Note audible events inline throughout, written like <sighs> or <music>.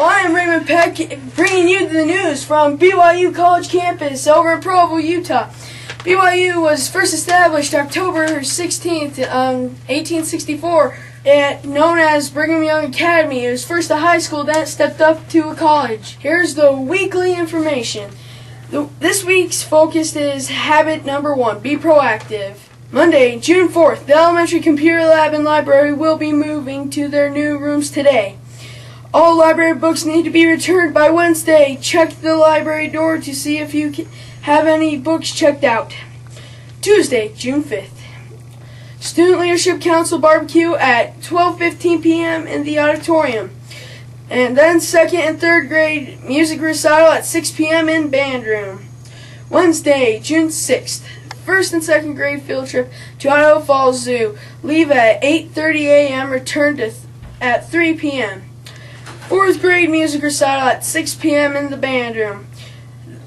I am Raymond Peck, bringing you the news from BYU College campus over in Provo, Utah. BYU was first established October 16th, um, 1864, at, known as Brigham Young Academy. It was first a high school, then stepped up to a college. Here's the weekly information. The, this week's focus is habit number one, be proactive. Monday, June 4th, the elementary computer lab and library will be moving to their new rooms today. All library books need to be returned by Wednesday. Check the library door to see if you have any books checked out. Tuesday, June 5th. Student Leadership Council barbecue at 12:15 p.m. in the auditorium. And then second and third grade music recital at 6 p.m. in band room. Wednesday, June 6th. First and second grade field trip to Idaho Falls Zoo. Leave at 8:30 a.m. Return to at 3 p.m. Fourth grade music recital at 6 p.m. in the band room.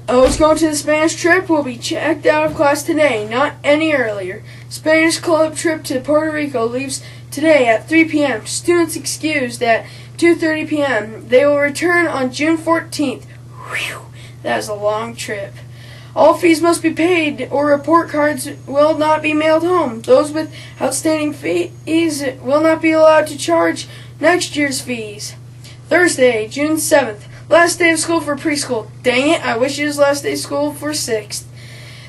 Those going to the Spanish trip will be checked out of class today, not any earlier. Spanish club trip to Puerto Rico leaves today at 3 p.m. Students excused at 2:30 p.m. They will return on June 14th. Whew, that is a long trip. All fees must be paid or report cards will not be mailed home. Those with outstanding fees will not be allowed to charge next year's fees. Thursday, June 7th. Last day of school for preschool. Dang it, I wish it was last day of school for 6th.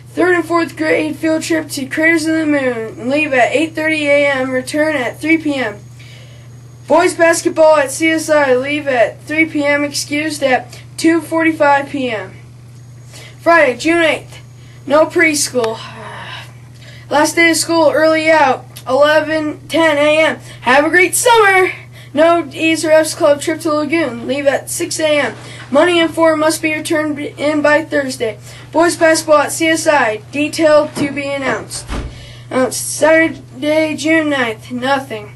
Third and fourth grade field trip to Craters of the Moon. Leave at 8.30 a.m. Return at 3 p.m. Boys basketball at CSI. Leave at 3 p.m. Excused at 2.45 p.m. Friday, June 8th. No preschool. <sighs> Last day of school, early out. 11.10 a.m. Have a great summer! No E's or F's Club trip to Lagoon. Leave at 6 a.m. Money and form must be returned in by Thursday. Boys basketball at CSI. Detailed to be announced. Uh, Saturday, June 9th. Nothing.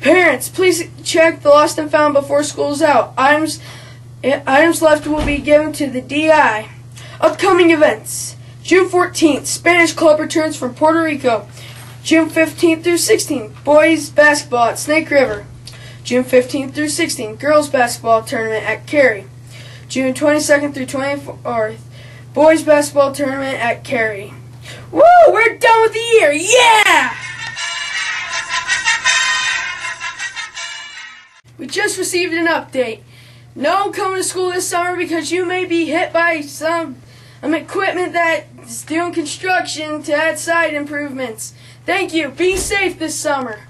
Parents, please check the lost and found before school's out. Items, items left will be given to the DI. Upcoming events. June 14th, Spanish Club returns from Puerto Rico. June 15th through 16th, boys basketball at Snake River. June 15th through 16th, girls basketball tournament at Carey. June 22nd through 24th, boys basketball tournament at Carey. Woo! We're done with the year! Yeah! We just received an update. No coming to school this summer because you may be hit by some equipment that's doing construction to add side improvements. Thank you. Be safe this summer.